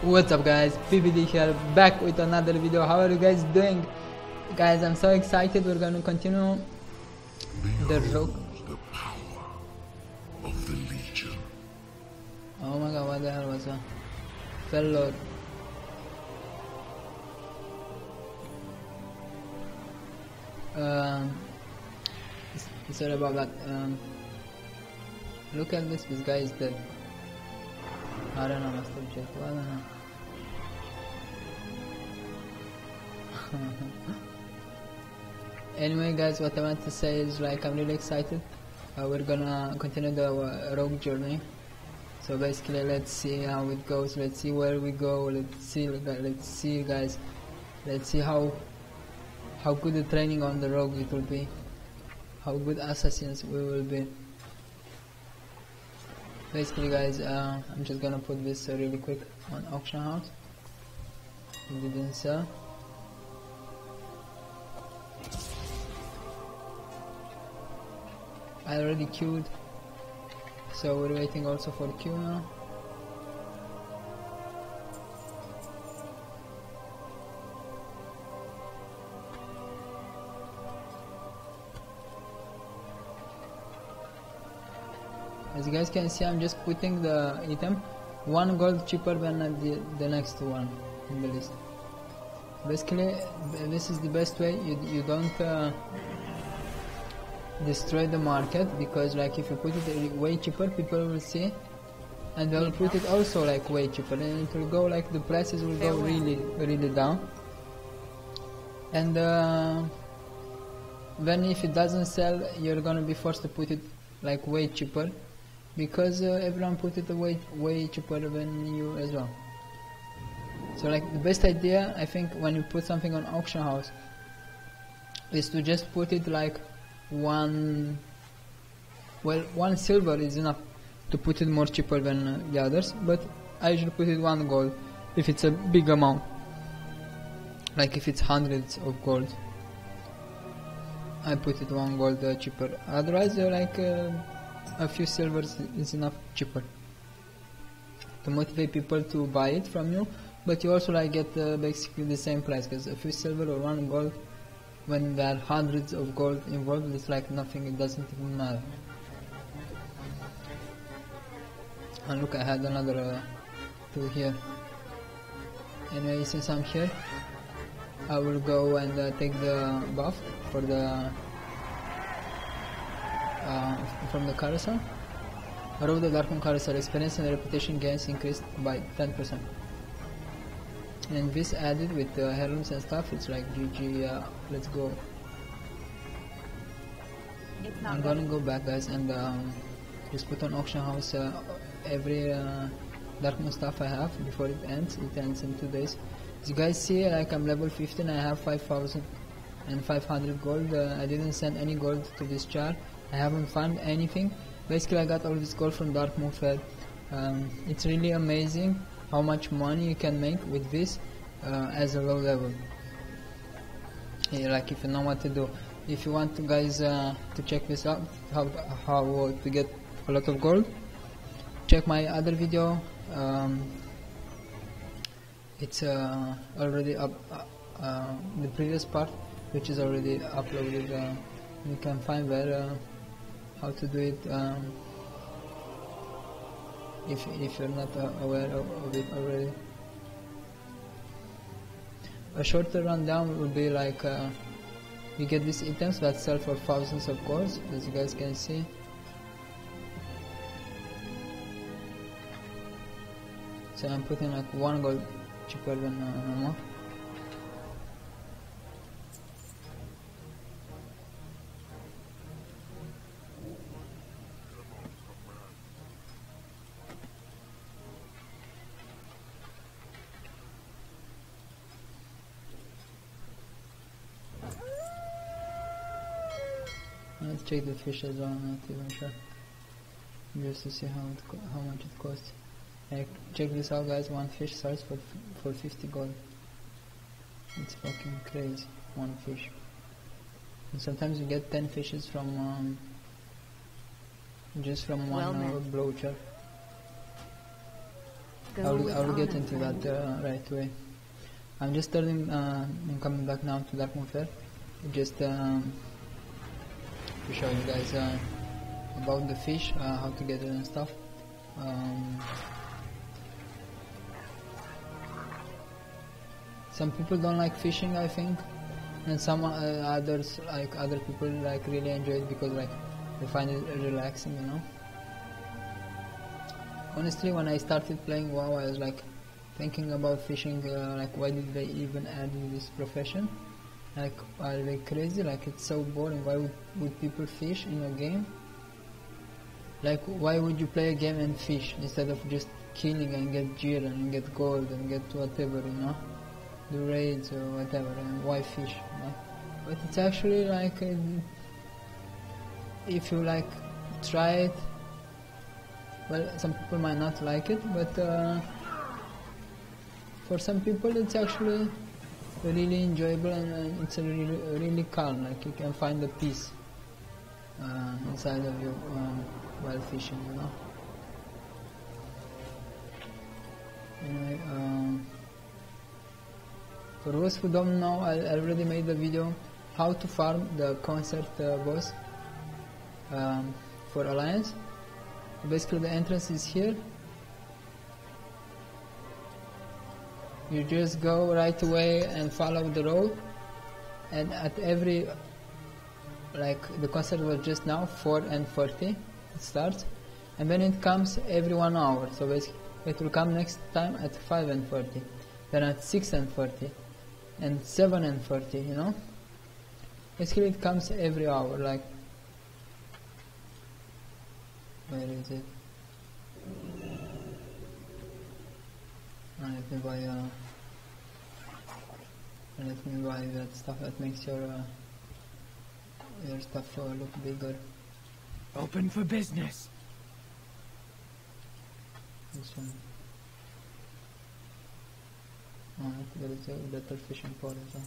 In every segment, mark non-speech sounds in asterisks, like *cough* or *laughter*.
What's up guys, PBD here, back with another video. How are you guys doing? Guys, I'm so excited. We're gonna continue the rogue. the power of the Legion. Oh my god, what the hell was that? Fellow. Um, sorry about that. Um, look at this, this guy is dead. I don't know, must have checked. I anyway, guys, what I want to say is like I'm really excited. Uh, we're gonna continue the uh, rogue journey. So basically, let's see how it goes. Let's see where we go. Let's see. Let's see, guys. Let's see how how good the training on the rogue it will be. How good assassins we will be. Basically, guys, uh, I'm just gonna put this uh, really quick on auction house. Didn't sell. I already queued, so we're waiting also for the queue now. As you guys can see, I'm just putting the item one gold cheaper than the, the next one in the list. Basically, this is the best way. You, you don't uh, destroy the market because, like, if you put it way cheaper, people will see, and they'll put it also like way cheaper, and it will go like the prices will go really, really down. And uh, then if it doesn't sell, you're gonna be forced to put it like way cheaper because uh, everyone put it away way cheaper than you as well. So like the best idea I think when you put something on auction house is to just put it like one well one silver is enough to put it more cheaper than uh, the others but I usually put it one gold if it's a big amount like if it's hundreds of gold I put it one gold uh, cheaper otherwise uh, like uh, a few silvers is enough cheaper to motivate people to buy it from you but you also like get uh, basically the same price because a few silver or one gold when there are hundreds of gold involved it's like nothing it doesn't even matter. And look I had another uh, two here. Anyway since I'm here I will go and uh, take the buff for the uh, from the carousel. Road the Darkmoon carousel experience and reputation gains increased by 10%. And this added with the heirlooms and stuff, it's like GG, uh, let's go. I'm gonna go back guys and um, just put on auction house uh, every uh, Darkmoon stuff I have before it ends. It ends in two days. As you guys see, like I'm level 15, I have 5,500 gold. Uh, I didn't send any gold to this char. I haven't found anything. Basically, I got all this gold from Dark Fair. Um, it's really amazing how much money you can make with this uh, as a low level. Yeah, like if you know what to do. If you want to guys uh, to check this out, how how to get a lot of gold, check my other video. Um, it's uh, already up uh, uh, the previous part, which is already uploaded. Uh, you can find where how to do it um, if if you're not uh, aware of, of it already. A shorter rundown would be like uh, you get these items that sell for thousands of coins, as you guys can see. So I'm putting like one gold cheaper than uh, normal. Let's check the fish as well, I'm not even sure. Just to see how how much it costs. Like, check this out guys, one fish sells for f- for 50 gold. It's fucking crazy, one fish. And sometimes you get 10 fishes from um, just from one Well uh, met. blowcher. I will, I will get into that uh, right away. I'm just turning, uh, I'm coming back now to Darkmoon Faire. Just um, to show you guys uh, about the fish, uh, how to get it and stuff. Um, some people don't like fishing, I think, and some uh, others, like other people, like really enjoy it because like they find it relaxing, you know. Honestly, when I started playing WoW, I was like thinking about fishing. Uh, like, why did they even add this profession? Like, are they crazy? Like, it's so boring. Why would, would people fish in a game? Like, why would you play a game and fish instead of just killing and get gear and get gold and get whatever, you know? Do raids or whatever. And why fish? You know? But it's actually like, uh, if you like try it, well, some people might not like it, but uh, for some people it's actually really enjoyable and uh, it's really, really calm. Like you can find the peace uh, inside of you um, while fishing, you know. Anyway, um, for those who don't know, I already made a video how to farm the concert uh, boss um, for Alliance. Basically, the entrance is here. You just go right away and follow the road, and at every like the concert was just now 4 and 40 it starts. And then it comes every one hour. So basically it will come next time at 5 and 40 then at 6 and 40 and 7 and 40 you know? Basically it comes every hour like where is it Uh, let me buy uh, let me buy that stuff that makes your uh, your stuff uh, look bigger. Open for business. this one. Oh, there is a better fishing pole as well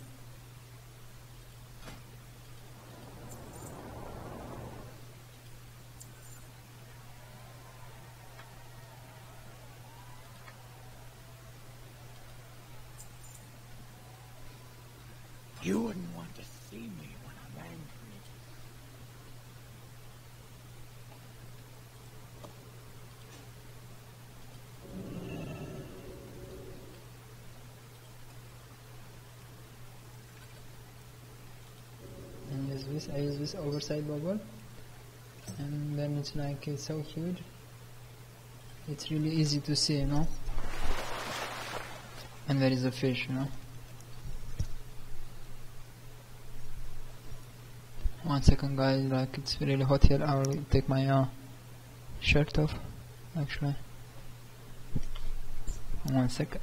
You wouldn't want to see me when I'm angry. and use this I use this oversized bubble. And then it's like it's so huge. It's really easy to see you know? And there is a fish you know one second guys like it's really hot here I'll take my uh, shirt off actually one second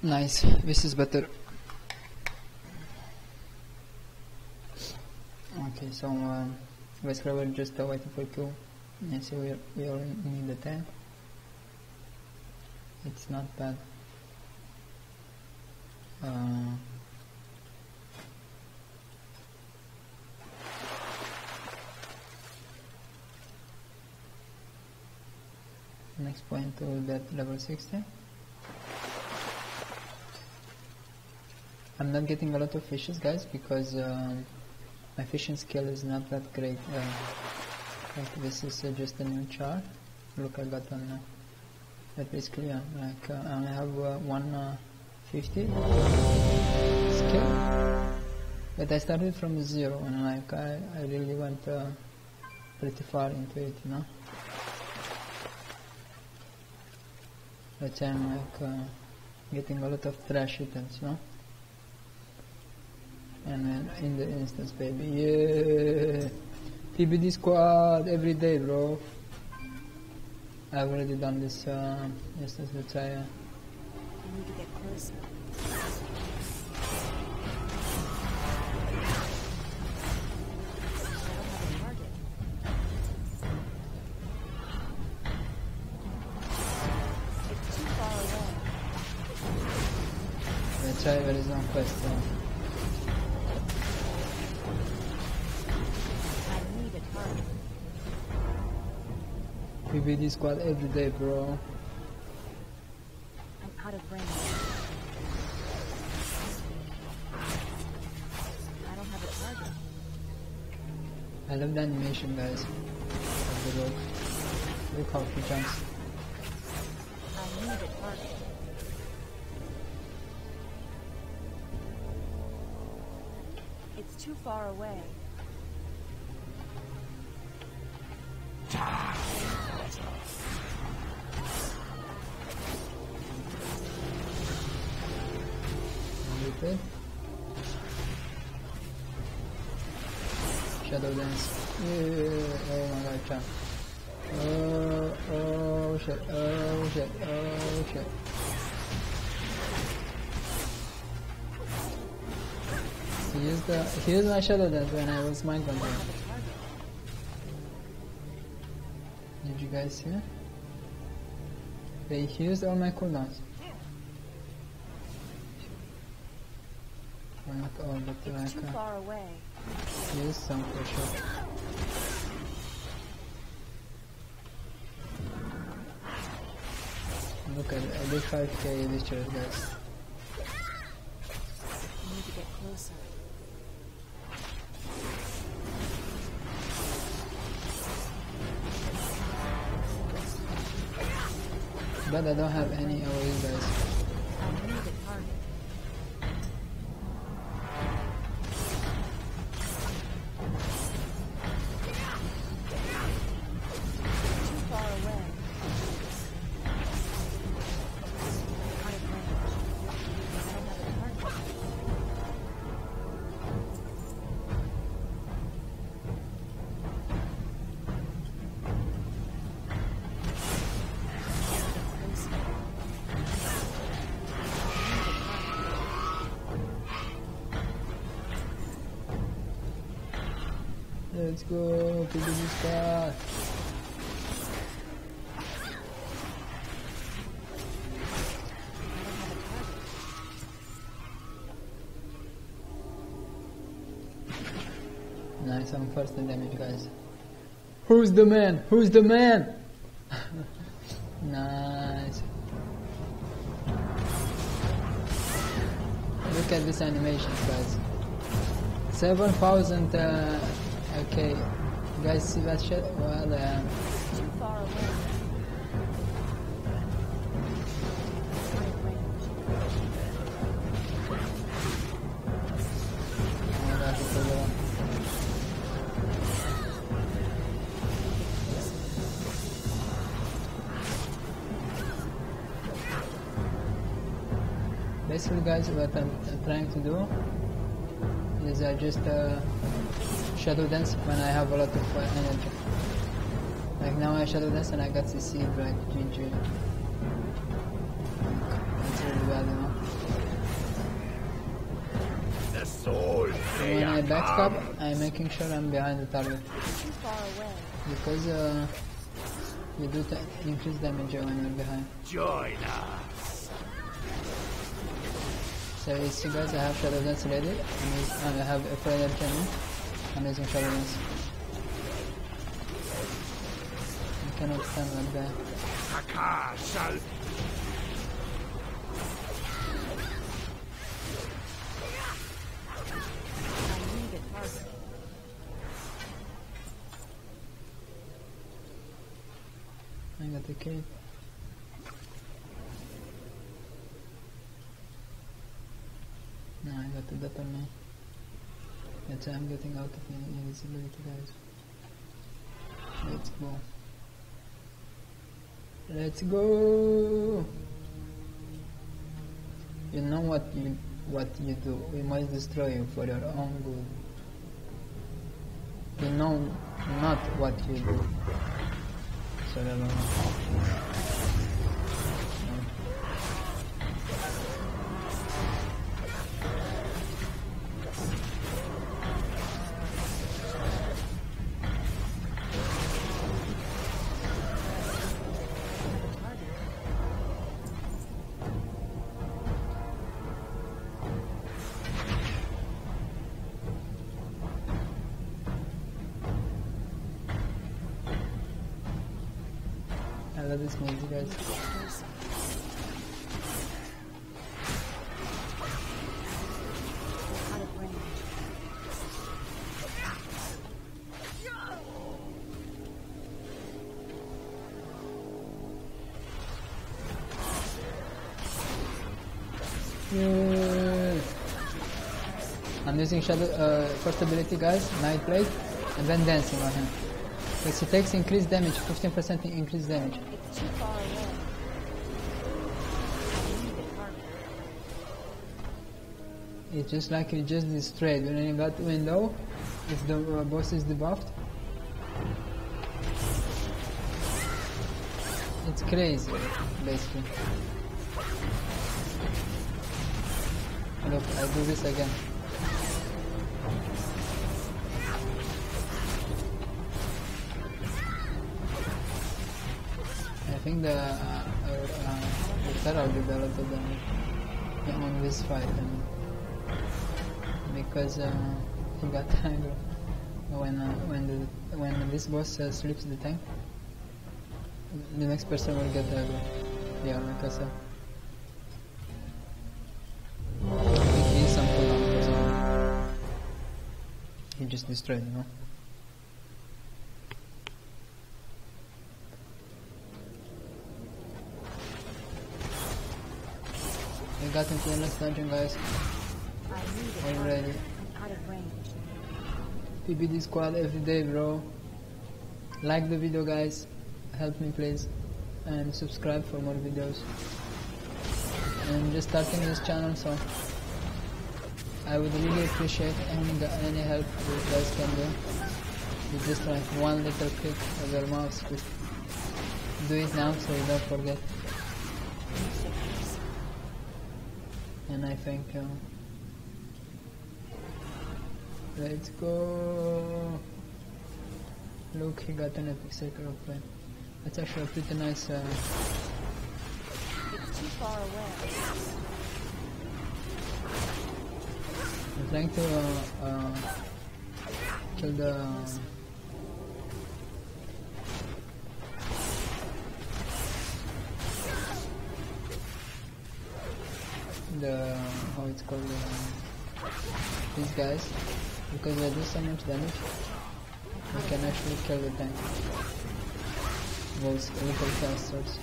Nice. This is better. Okay, so um, basically we're just uh, waiting for two. And see, we we only need the ten. It's not bad. Uh, next point to that level 60. I'm not getting a lot of fishes, guys, because um, my fishing skill is not that great. Uh, like this is uh, just a new chart. Look, I got one. Uh, but basically, yeah, like uh, I have uh, 150 skill, but I started from zero, and like I, I really went uh, pretty far into it, you know. But I'm like uh, getting a lot of trash items, you know. And then in the instance, baby, yeah. PBD squad every day, bro. I've already done this uh, instance, but I. Need to get. PBD squad every day, bro. I'm out of range. I don't have a target. I love the animation, guys. Road. Look how he jumps. I need a target. It's too far away. Shadow. Yeah. Oh my god, jump. Oh, oh shit, oh shit, oh shit. He used the he used my shadow dance when I was mind control. Did you guys see? They used all my cooldowns. Well, not all, but It's like too uh, far away. Use some for sure. Look at I did 5k this year, guys. I need to get closer. But I don't have any AoE, guys. To the squad. Nice, I'm first in damage, guys. Who's the man? Who's the man? *laughs* nice. Look at this animation, guys. 7,000 uh, okay. You guys see that shit? Well, uh, Too far away. Basically, guys, what I'm, I'm trying to do is I just uh, shadow dance when I have a lot of uh, energy. Like now I shadow dance and I got CC like GG. That's really bad, you know. The soul When I backstab, I'm making sure I'm behind the target because uh, you do increase damage when you're behind. join us. So you see guys, I have Shadow Dance ready. I'm I have a prayer cannon. I'm using Shadow Dance. I cannot stand like that. Hakkar shall I got the cape. No, I got the death on me. That's why I'm getting out of in- invisibility, guys. Let's go. Let's go. You know what you what you do. We must destroy you for your own good. You know not what you do. So This guys. Of range. Yeah. I'm using shadow uh, first ability, guys, Nightblade, and then dancing on him. He takes increased damage, 15% increased damage. It's too far away. It's just like he just destroyed. When you that window, if the uh, boss is debuffed, it's crazy, basically. Look, I do this again. The uh, uh, uh, Terror developed them on this fight. Mean because uh, he got aggro when uh, when the when this boss uh, sleeps the tank. The next person will get aggro. Yeah, I said. He is some. He just destroyed, you know. We got into the next dungeon, guys. I. Already. PBD squad every day, bro. Like the video, guys. Help me, please, and subscribe for more videos. I'm just starting this channel, so I would really appreciate any any help you guys can do. With just like one little click of your mouse, do it now so you don't forget. And I think. Uh, Let's go. Look, he got an epic circle of flame. That's actually a pretty nice. Uh, It's too far away. I'm trying to uh, uh, kill the. The how it's called uh, these guys because they do so much damage. We can actually kill the tank. Those little bastards.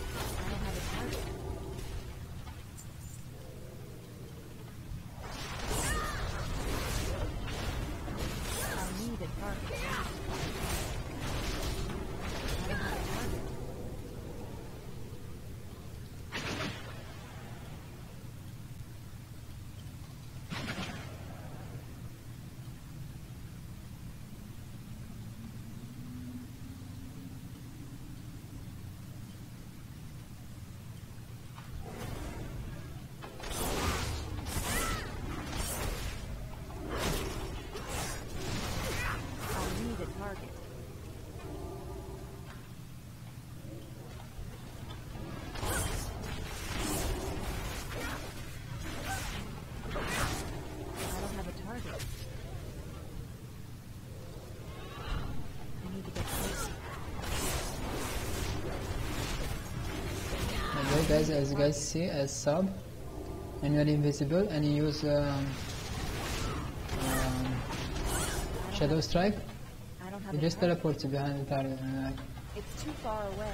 Guys, as you guys see, as sub, and you're invisible, and you use um, um, Shadow Strike, I don't have you just teleport you behind the target. And like, It's too far away.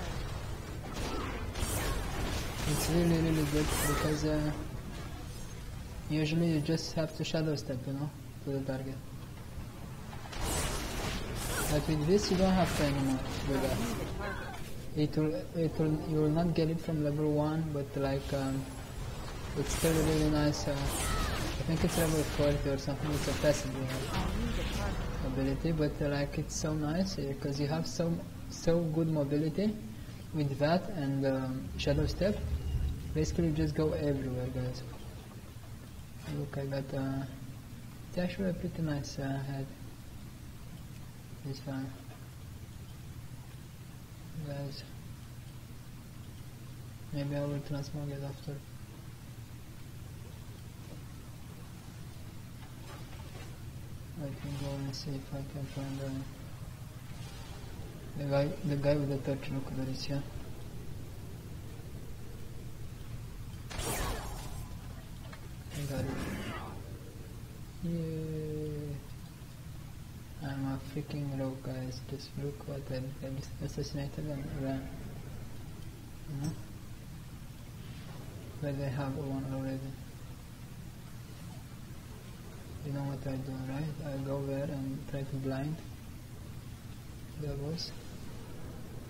it's really, really good because uh, usually you just have to Shadow Step, you know, to the target. But with this, you don't have to anymore do that. It will, it will, you will not get it from level 1, but like, um, it's still really nice, uh, I think it's level 40 or something, it's a passive uh, I need a target. mobility, but uh, like, it's so nice, because you have so, so good mobility with that and um, Shadow Step, basically you just go everywhere, guys. Look, I got, uh, it's actually a pretty nice uh, head. This one guys maybe I will transmog it after. I can go and see if I can find the, the guy the guy with the third look that is here I got it. Yeah I'm a freaking low guys. Just look what I, assassinated and ran. Know? But I have one already. You know what I do, right? I go there and try to blind the boss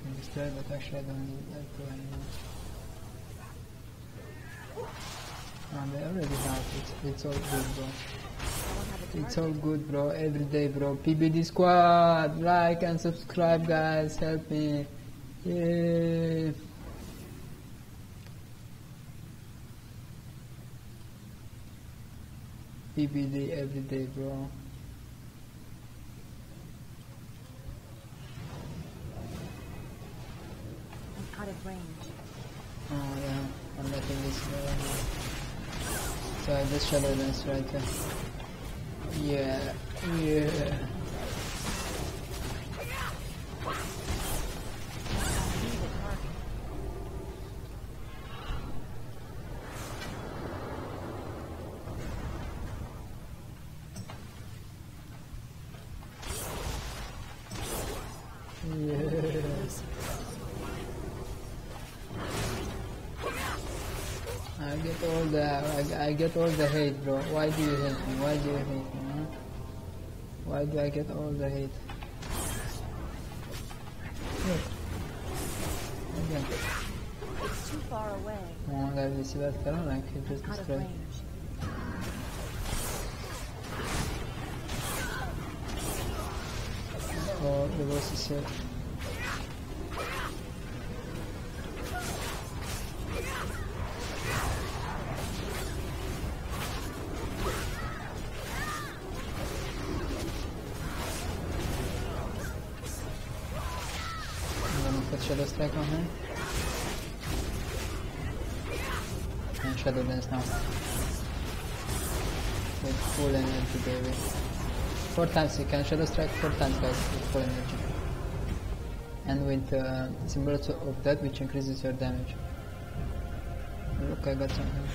and destroy, but actually I don't need that to anymore. And I already have it. It's all good, bro. It's all good, bro. Every day, bro. PBD squad, like and subscribe, guys. Help me. Yeah. PBD every day, bro. I'm out of range. Oh yeah, I'm letting this go. So I just shadow dance right there. Yeah, yeah. I get all the I, I get all the hate, bro. Why do you hate me? Why do you hate me? Why do I get all the hate? Look. Again. It's too far away. Oh god, you see that fellow? Like he just destroyed. Oh, the boss is here. Shadow Strike on him. And Shadow Dance now. With full energy. Four times you can Shadow Strike, four times guys with full energy. And with uh, symbols of death which increases your damage. Look, I got something.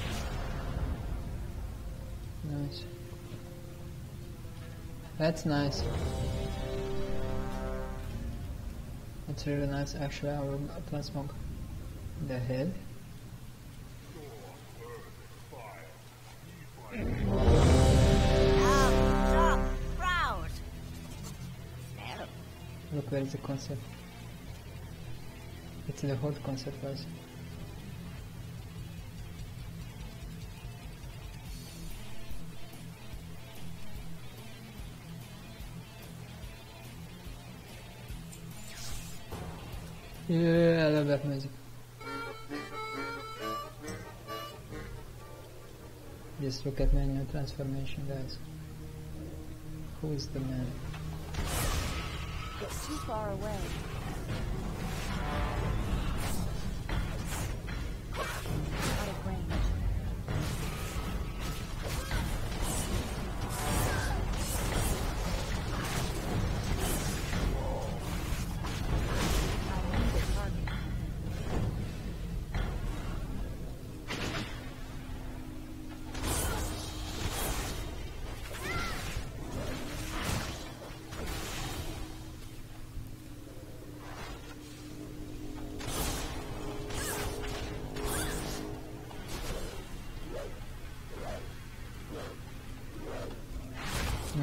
Nice. That's nice. It's really nice. Actually, I will plant smoke. The head. Stop! Look, where is the concept? It's the whole concept, guys. Yeah, I love that music. Just look at my new transformation, guys. Who is the man? It's too far away.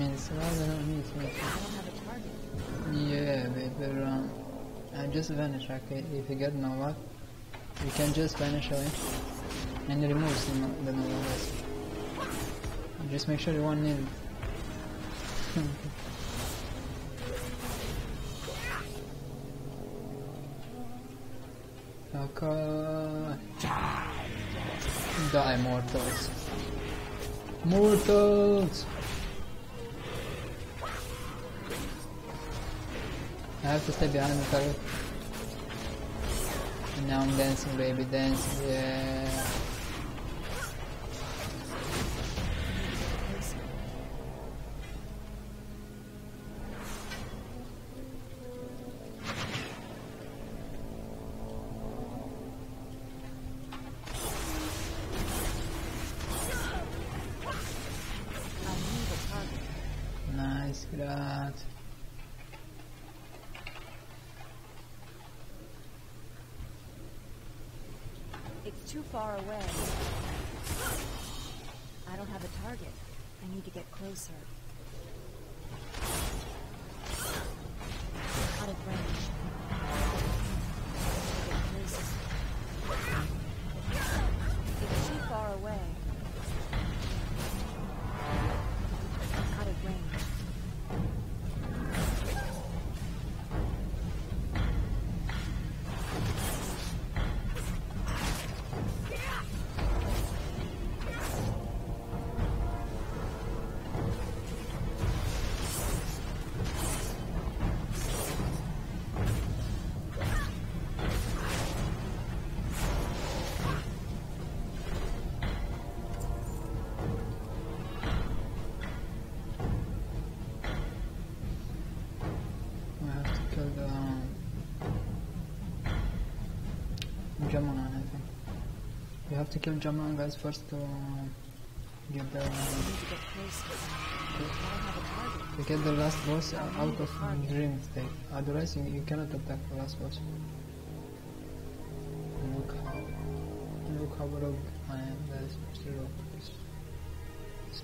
Means rather than me to make I don't have a. Yeah, but, um, I just vanish. Okay, if you get Nova, you can just vanish away and it removes the, no- the Nova. Just make sure you won't need it. *laughs* Okay. Die, mortals. Mortals! I have to stay behind the turret. And now I'm dancing, baby, dancing, yeah. To kill Jammal'an guys first to get the to get the last boss out of dream state. Otherwise, you, you cannot attack the last boss. Look how look how rogue I am, guys. Mr. Rogue. So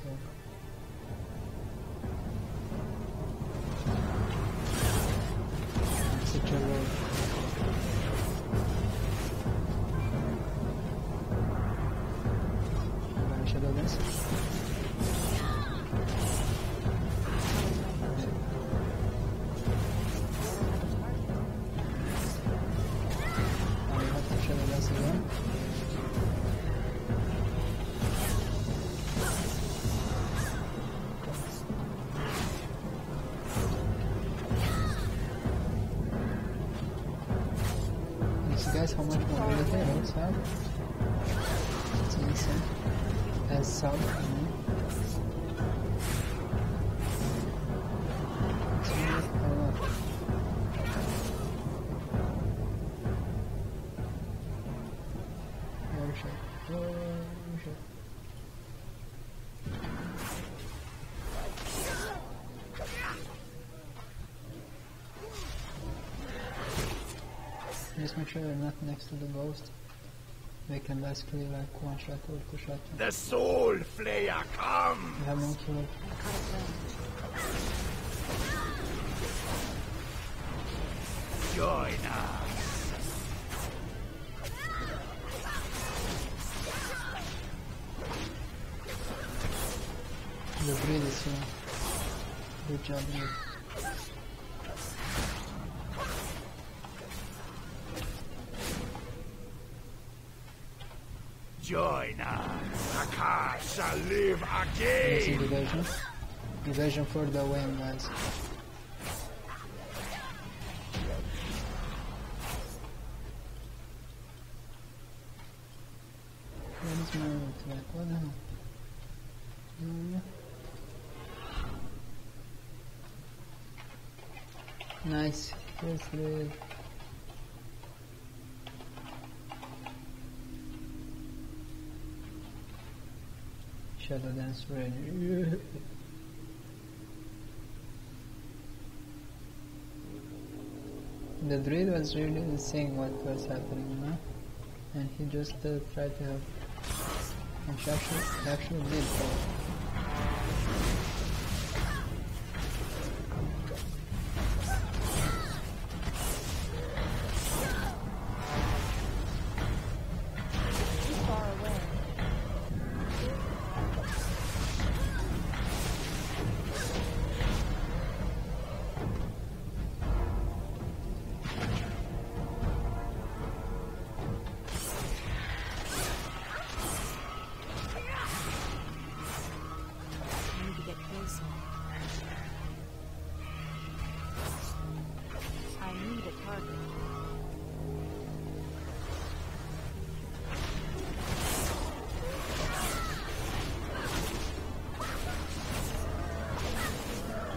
아, 그래도 되? Make sure they're not next to the ghost. They can basically like one shot or two shot. The Soul Flayer come! You have no killer. Out of range. Join us. The breed is here. Good job, dude. Join us. Hakkar shall live again. evasion. Evasion for the win, guys. What is my ultimate? What the hell? Mm. Nice. Yes. The druid was really seeing what was happening, you know? And he just uh, tried to help. And she actually, actually did help.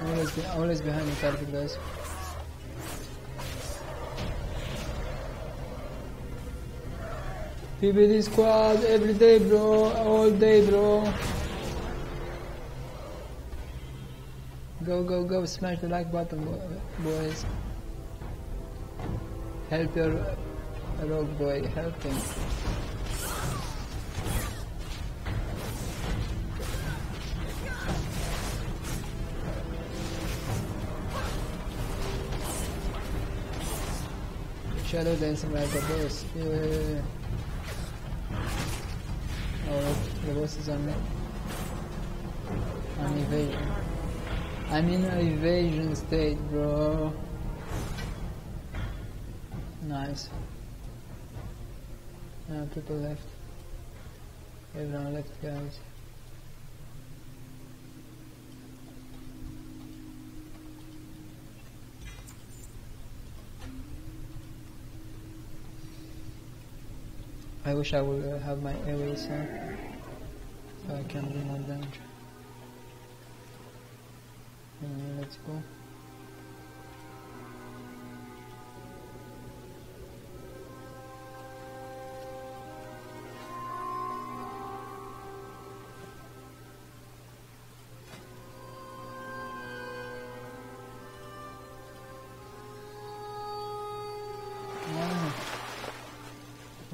Always, be, always behind the target, guys. PBD squad every day, bro. All day, bro. Go, go, go, smash the like button, boys. Help your rogue boy, help him. Shadow dancing like a boss. Oh, the boss is on me. On evasion. I'm in an evasion state, bro. Nice. People left. Everyone left, guys. I wish I would have my airways on so I can more damage. Uh, let's go.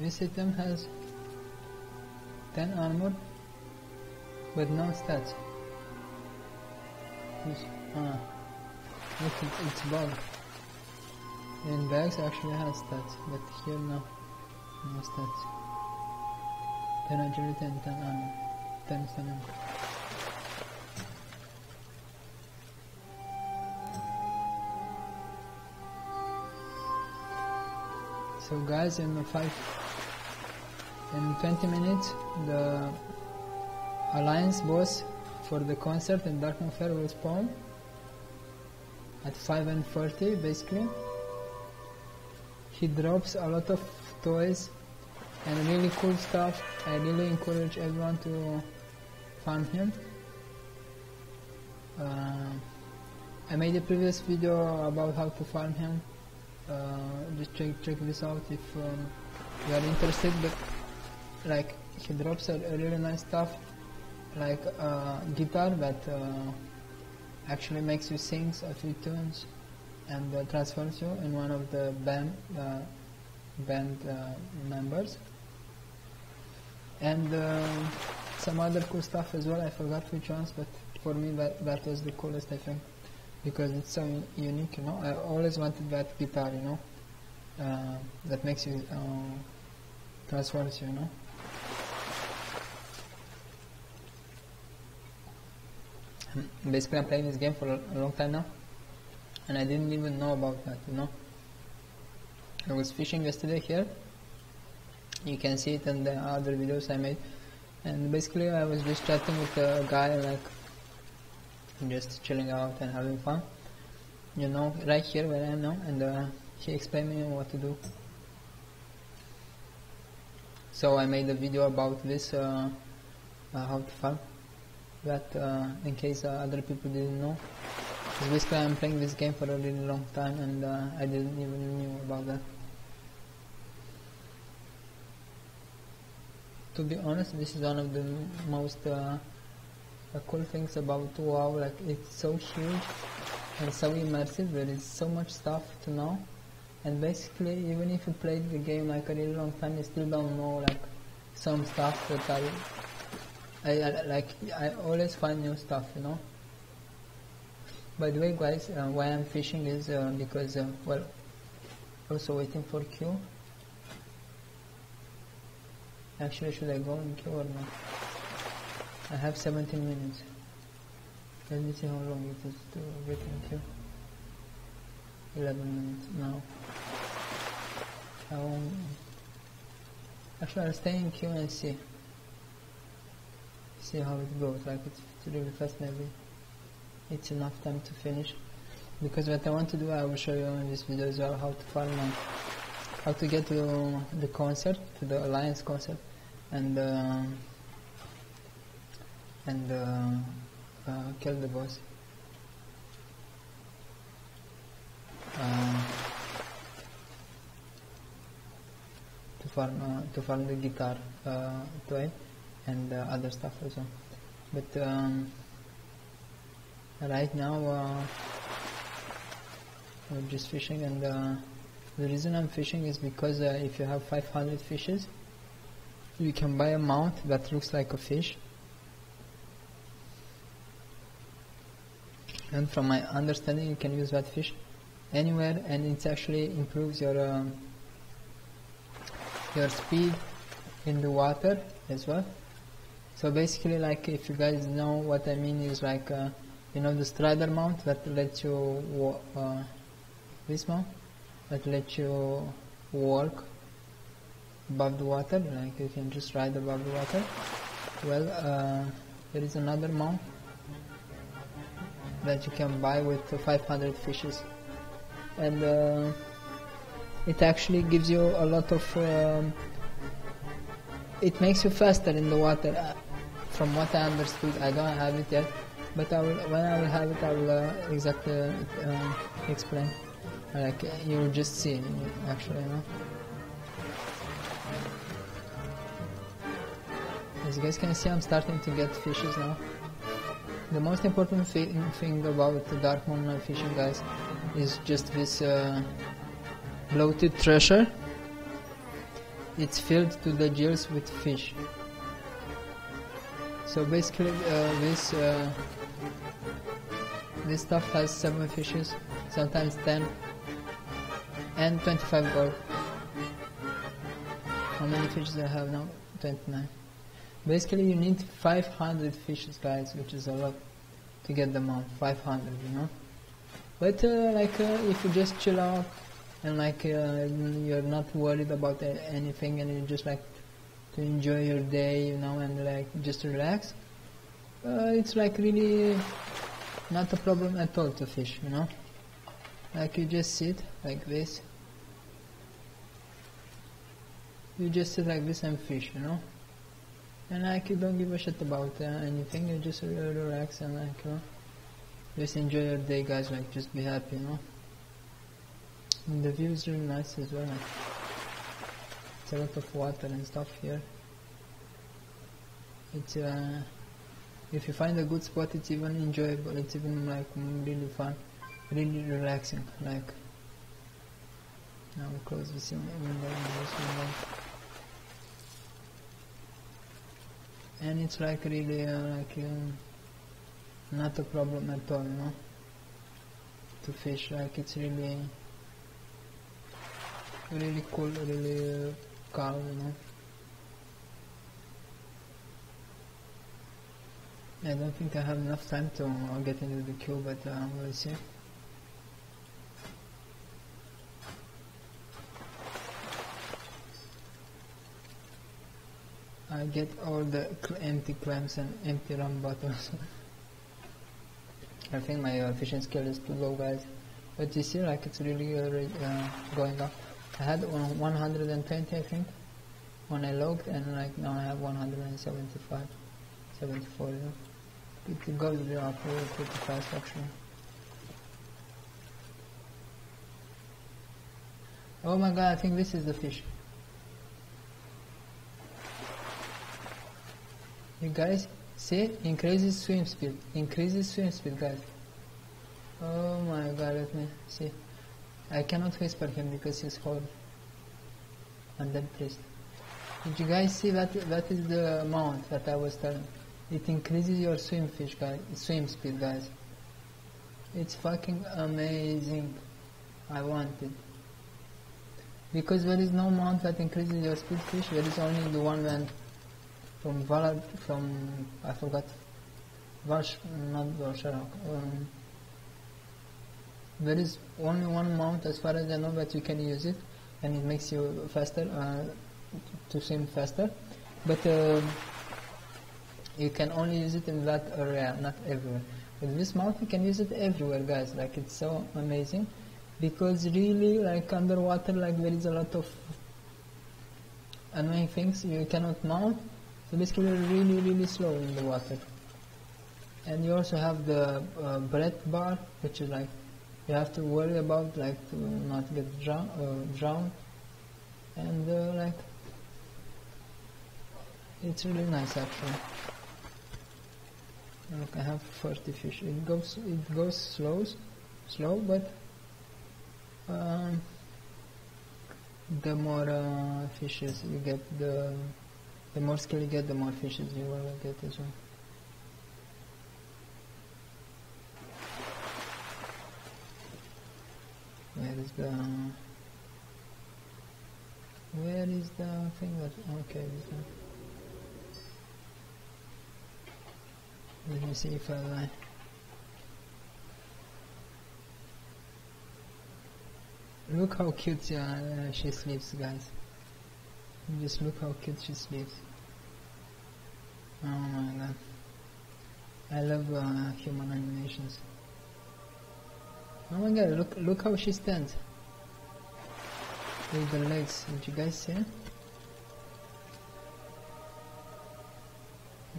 This item has 10 armor but no stats. This, ah, look, it, it's bug. In bags actually has stats, but here no, no stats. 10 agility and 10 armor, 10 stamina. So guys, in the five, in 20 minutes, the alliance boss for the concert in Darkmoon Faire will spawn at 5 and 40 basically. He drops a lot of toys and really cool stuff. I really encourage everyone to farm him. Uh, I made a previous video about how to farm him. Uh, just check check this out if um, you are interested. But like he drops a, really nice stuff, like a guitar that uh, actually makes you sing a few tunes and uh, transforms you in one of the band uh, band uh, members. And uh, some other cool stuff as well. I forgot which ones, but for me that that was the coolest I think because it's so unique. You know, I always wanted that guitar. You know, uh, that makes you uh, transforms you. You know. Basically, I'm playing this game for a long time now, and I didn't even know about that. You know, I was fishing yesterday here. You can see it in the other videos I made, and basically I was just chatting with a guy like just chilling out and having fun. You know, right here where I am now, and uh, he explained me what to do. So I made a video about this, uh, uh, how to farm. That uh, in case uh, other people didn't know. 'Cause basically I'm playing this game for a really long time, and uh, I didn't even knew about that. To be honest, this is one of the most uh, the cool things about WoW, like it's so huge and so immersive. There is so much stuff to know, and basically, even if you played the game like a really long time, you still don't know like some stuff that I, I, I like. I always find new stuff, you know. By the way, guys, uh, why I'm fishing is uh, because uh, well, also waiting for Q. Actually, should I go in Q or not? I have 17 minutes. Let me see how long it is to wait in queue. 11 minutes now. How Actually, I'll stay in queue and see. See how it goes. Like it's really fast, maybe it's enough time to finish. Because what I want to do, I will show you in this video as well how to farm, uh, how to get to the concert, to the Alliance concert, and. Uh, and uh, uh, kill the boss. Uh, to farm uh, to farm the guitar uh, toy and uh, other stuff also. But um, right now uh, we're just fishing and uh, the reason I'm fishing is because uh, if you have 500 fishes you can buy a mount that looks like a fish and from my understanding you can use that fish anywhere and it actually improves your um, your speed in the water as well so basically like if you guys know what I mean is like uh, you know the strider mount that lets you uh, this mount that lets you walk above the water like you can just ride above the water. Well uh, there is another mount that you can buy with 500 fishes. And uh, it actually gives you a lot of um, it makes you faster in the water from what I understood I don't have it yet but I will, when I will have it I will uh, exactly uh, explain. Like you will just see actually you know. As you guys can see I'm starting to get fishes now. The most important thi- thing about the Darkmoon fishing guys is just this uh, bloated treasure it's filled to the gills with fish so basically uh, this uh, this stuff has 7 fishes sometimes 10 and 25 gold. How many fishes I have now? 29 basically you need 500 fishes guys which is a lot to get them out 500 you know? But uh, like uh, if you just chill out and like uh, you're not worried about anything and you just like to enjoy your day you know and like just relax. Uh, it's like really not a problem at all to fish you know? Like you just sit like this. You just sit like this and fish you know? And like you don't give a shit about uh, anything. You just relax and like you know just enjoy your day guys. Like just be happy you know? And the view is really nice as well a lot of water and stuff here. It's uh if you find a good spot it's even enjoyable. It's even like really fun. Really relaxing like now we close this window and this window. And it's like really uh, like um, not a problem at all you know to fish. Like it's really really cool really uh, you know I don't think I have enough time to uh, get into the queue but uh, we'll see I get all the empty clams and empty rum bottles. *laughs* I think my uh, fishing skill is too low, guys. But you see, like it's really uh, uh, going up. I had one- 120, I think, when I logged, and like now I have 175, 74. You know? It, goes up really pretty fast, actually. Oh my god, I think this is the fish. You guys see increases swim speed. Increases swim speed guys. Oh my god let me see. I cannot whisper him because he's cold. And then please. Did you guys see that that is the amount that I was telling? It increases your swim fish guys swim speed guys. It's fucking amazing. I want it. Because there is no mount that increases your speed fish, there is only the one that from Valad, from I forgot, Valsh, not Valsharok. Um, there is only one mount as far as I know that you can use it, and it makes you faster uh, to swim faster. But uh, you can only use it in that area, not everywhere. With this mount, you can use it everywhere, guys. Like it's so amazing, because really, like underwater, like there is a lot of annoying things you cannot mount. So basically, you're really, really slow in the water. And you also have the uh, breath bar, which is like you have to worry about like to not get drown, uh, drowned. And uh, like it's really nice actually. Look, I have 40 fish. It goes, it goes slow, slow, but um, the more uh, fishes you get, the the more skill you get, the more fishes you will get as well. Where is the where is the thing that okay. Let me see if I. Look how cute uh, she sleeps, guys. Just look how cute she sleeps. Oh my god. I love uh, human animations. Oh my god, look look how she stands. With the legs. Did you guys see?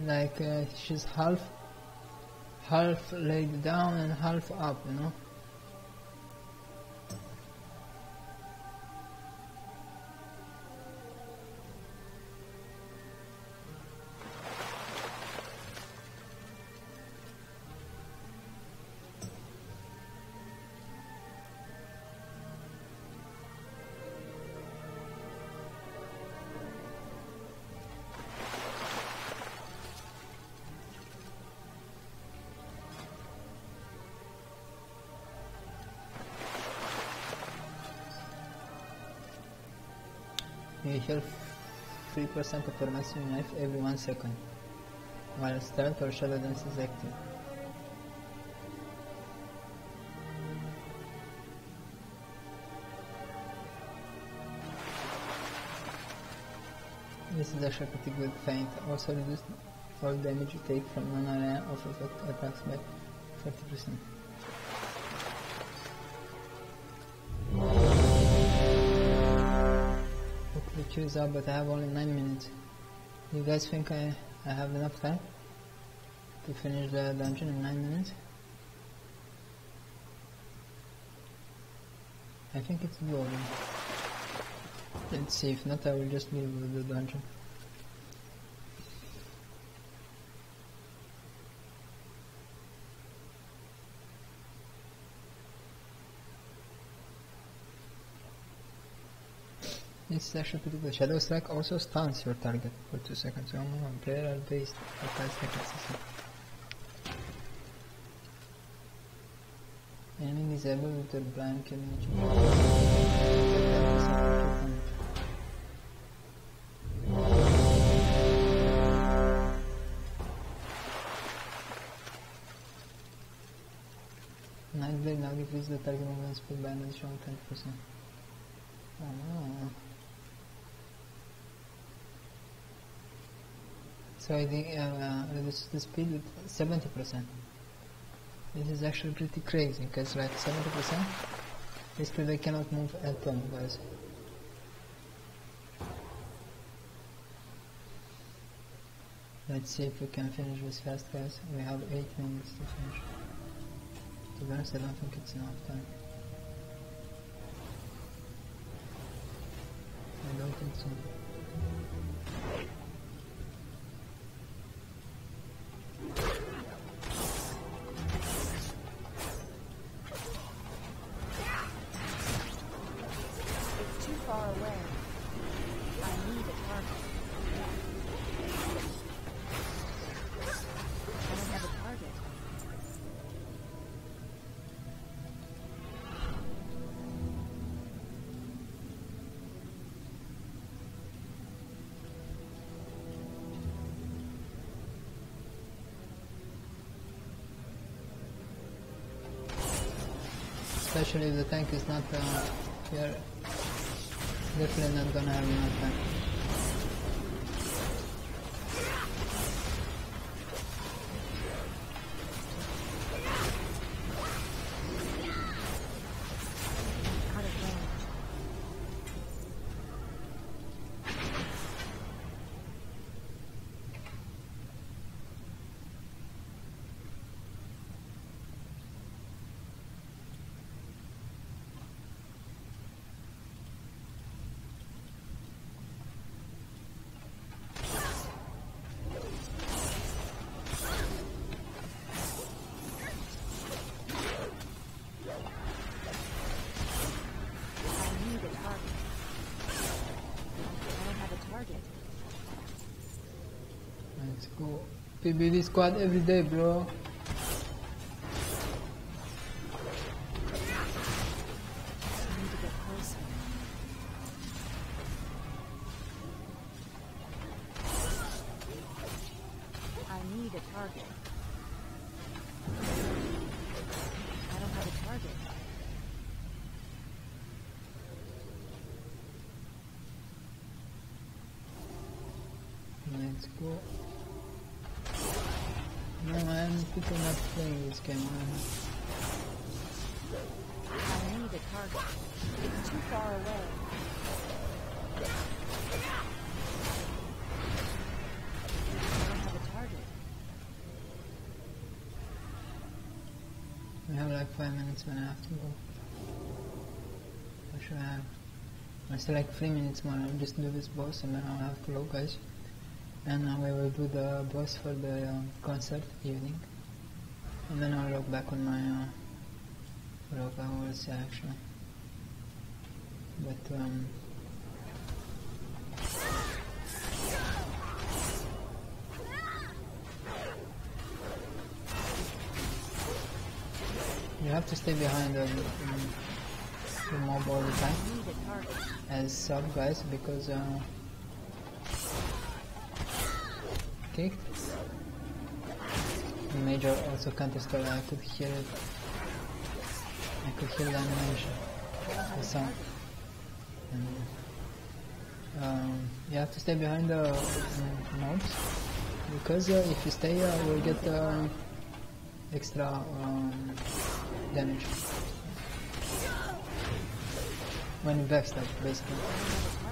Like uh, she's half half laid down and half up, you know? Heal 3% of your maximum life every 1 second, while stealth or shadow dance is active. This is actually pretty good feint. Also reduce all damage you take from non-area of effect attacks by 40%. Queues up, but I have only 9 minutes. You guys think I, I have enough time to finish the dungeon in 9 minutes? I think it's doable. Let's see, if not I will just leave the dungeon. This is actually pretty good. Shadowstrike also stuns your target for 2 seconds. Oh no, player based 5 seconds. Enemy is able with their blind killing. Nightblade now decreases the target movement speed by an additional 20%. Oh no. Uh, reduce the speed with 70%. This is actually pretty crazy because like 70% basically they cannot move at all guys. Let's see if we can finish this fast guys. We have 8 minutes to finish. To be honest I don't think it's enough time. I don't think so. Especially if the tank is not uh, here. Definitely not gonna have enough time. PBD squad every day, bro. Like five minutes when I have to go. What should I have? I like three minutes more. I'll just do this boss and then I'll have to go, guys. And now we will do the boss for the um, concert evening. And then I'll log back on my uh, log hours actually. But um, you have to stay behind the, the mob all the time as sub guys because uh. The major also counter stall. I could hear it. I could hear the animation. The sound. And, um, you have to stay behind the um, mobs because uh, if you stay, uh, you'll get um, extra um, damage when you backstab, basically.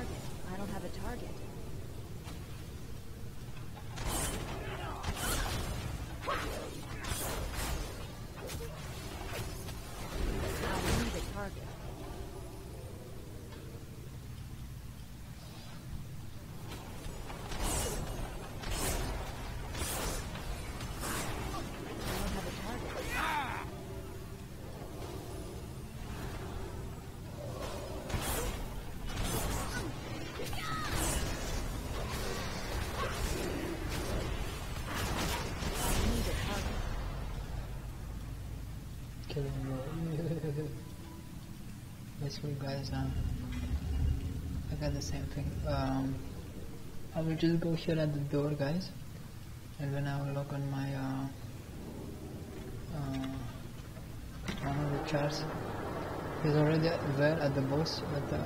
Will just go here at the door, guys, and then I will log on my uh, uh, one of the chars. He's already there at the boss, but uh,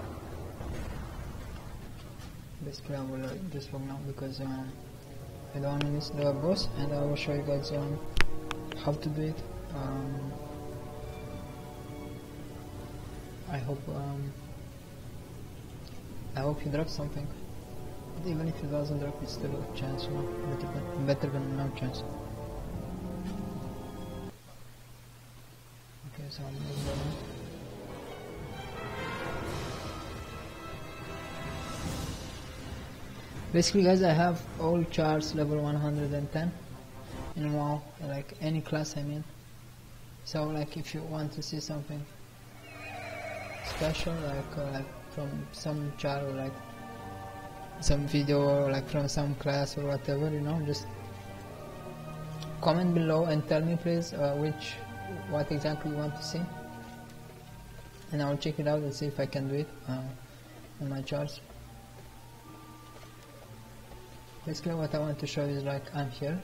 basically I will uh, just log now because um, I don't want to miss the boss, and I will show you guys um, how to do it. Um, I hope um, I hope he drops something. Even if he doesn't drop, it's still a chance, you know, better than, better than no chance. Okay, so I'm moving on. Basically, guys, I have all charts level 110 in WoW, like any class, I mean. So, like, if you want to see something special like uh, like from some char or like some video like from some class or whatever you know just comment below and tell me please uh, which what exactly you want to see. And I'll check it out and see if I can do it uh, on my charts. Basically what I want to show is like I'm here.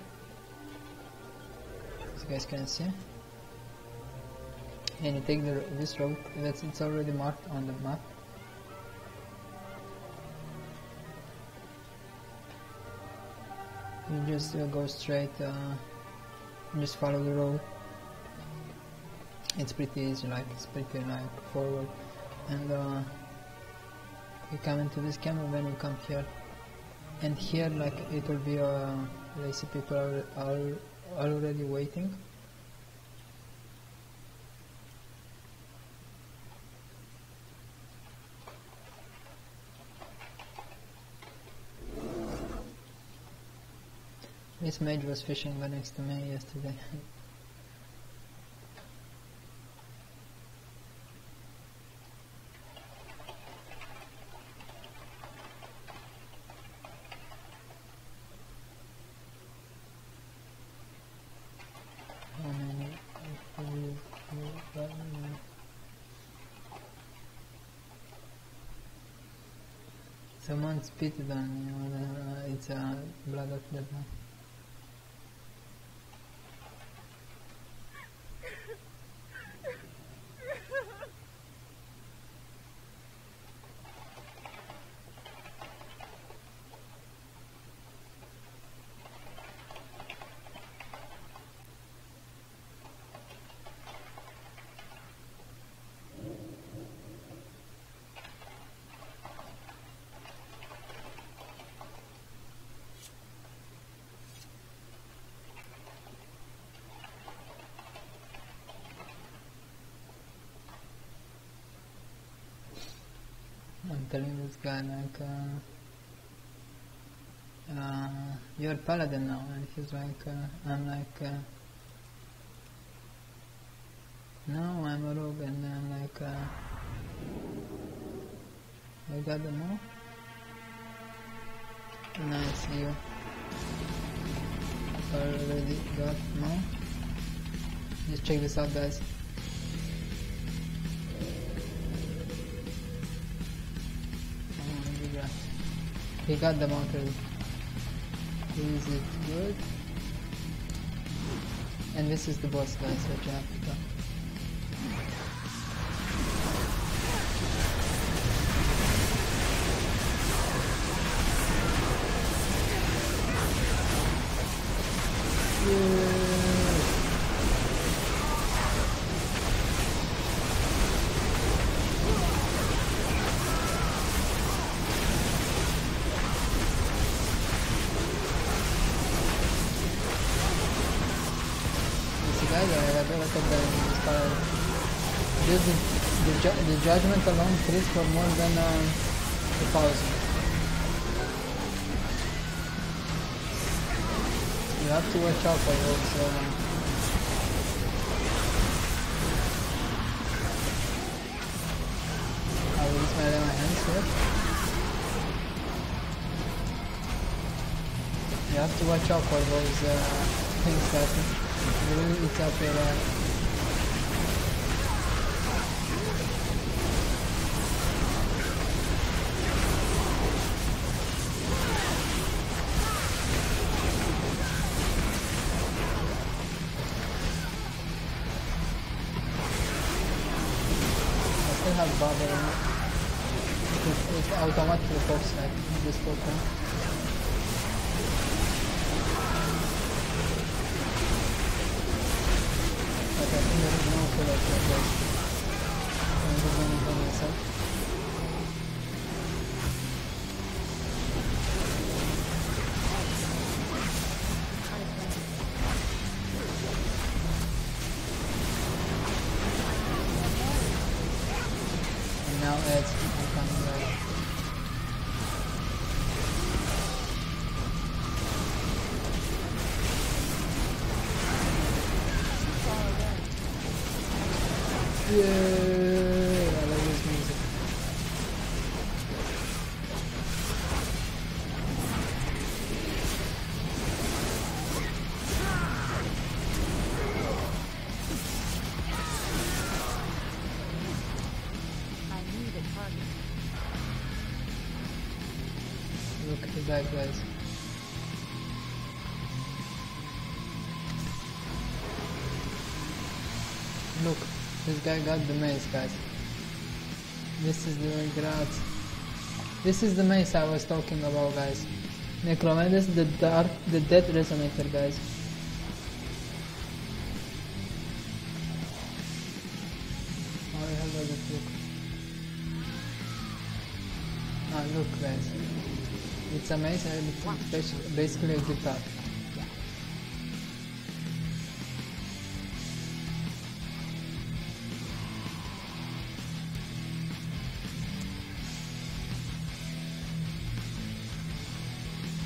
As you guys can see. And you take the, this road that's it's already marked on the map you just uh, go straight uh, just follow the road. It's pretty easy like it's pretty like forward. And uh, you come into this camera when you come here. And here like it will be uh, see people are, are already waiting Miss Mage was fishing right next to me yesterday. Someone spit on me, it's a blood of the blood. Like, uh, uh, you're paladin now, and he's like, uh, I'm like, uh, no, I'm a rogue, and I'm like, uh, I got them all. Nice, you already got more. Just check this out, guys. He got them already. Is it good? And this is the boss, guys, which I have to go. Just the, the, ju- the judgment alone kills for more than um, a thousand. You have to watch out for those. Uh, I will use my hands here. You have to watch out for those uh, things that really eat up your uh, there is no killer for this. I'm Look at guys. Look, this guy got the mace, guys. This is the Graz. This is the mace I was talking about, guys. Necromantis, the dark, the death resonator, guys. It's amazing. It's basically a guitar.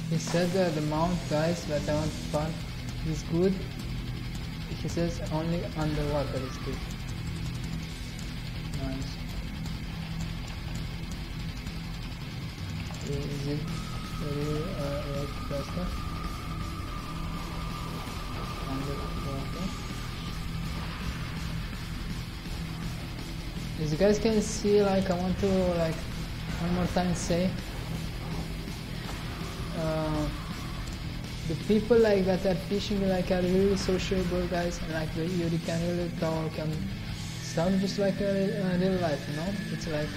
He said that the mount, guys, that I want to find is good. He says only underwater is good. Nice. Is it arkadaşlar. As you guys can see, like I want to like one more time say, uh, the people like that are fishing like are really sociable guys, and like you can really talk and sound just like a, a real life, you know? It's like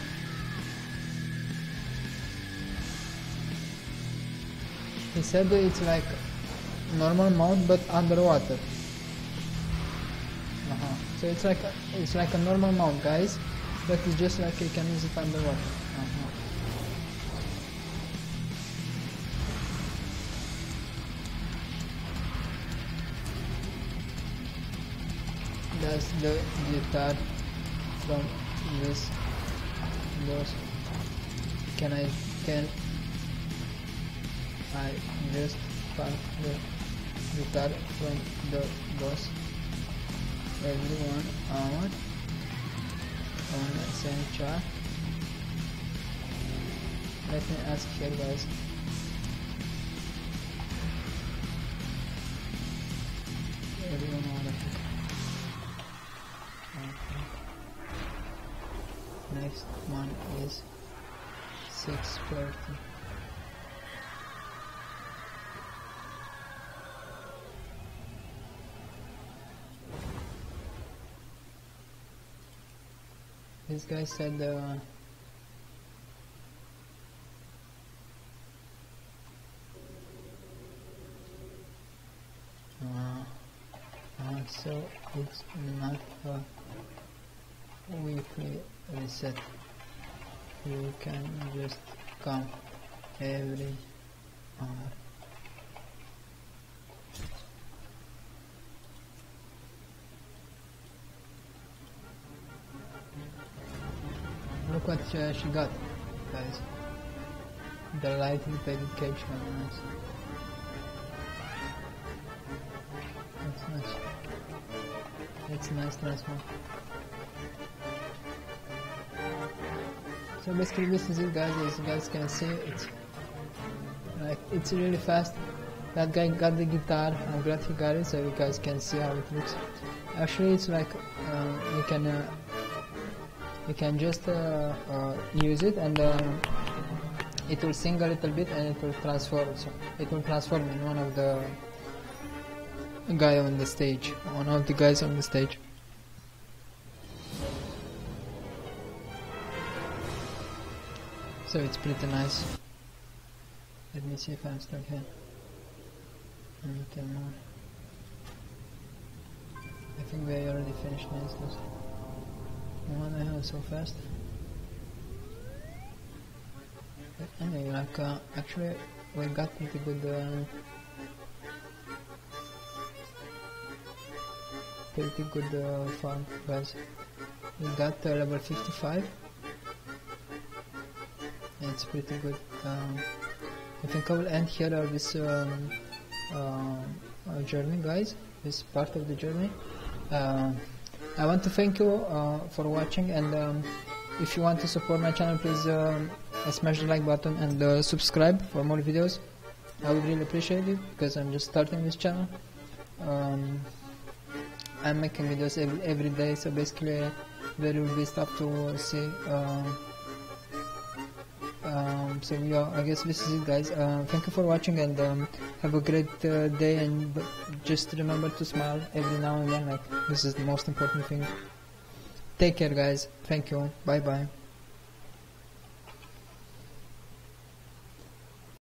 he said it's like normal mount but underwater uh-huh. so it's like a, it's like a normal mount guys but it's just like you can use it underwater uh-huh. that's the guitar from this those can I can I just found the guitar from the boss. Everyone out. On the same chart let me ask here guys. Everyone on it next one is 630 this guy said uh, uh, uh, so it's not a weekly reset. You can just come every hour what uh, she got guys. The lightly painted cage very nice that's nice. That's nice nice one. So basically this is it guys. As you guys can see it's like it's really fast. That guy got the guitar. I'm glad he got it so you guys can see how it looks. Actually it's like uh, you can uh, you can just uh, uh, use it and um, it will sing a little bit and it will transform so it will transform in one of the guy on the stage one of the guys on the stage. So it's pretty nice. Let me see if I'm still here. I think we already finished this one I know so fast anyway like uh, actually we got pretty good uh, pretty good uh, farm guys we got uh, level 55 it's pretty good. Um, I think I will end here of this um, uh, journey, guys. This part of the journey. Uh, I want to thank you uh, for watching, and um, if you want to support my channel, please um, smash the like button and uh, subscribe for more videos. I would really appreciate it because I'm just starting this channel. Um, I'm making videos every, day, so basically there will be stuff to see. Uh, um, so yeah i guess this is it guys. Uh, thank you for watching and um, have a great uh, day and just remember to smile every now and then like this is the most important thing. Take care guys. Thank you. Bye bye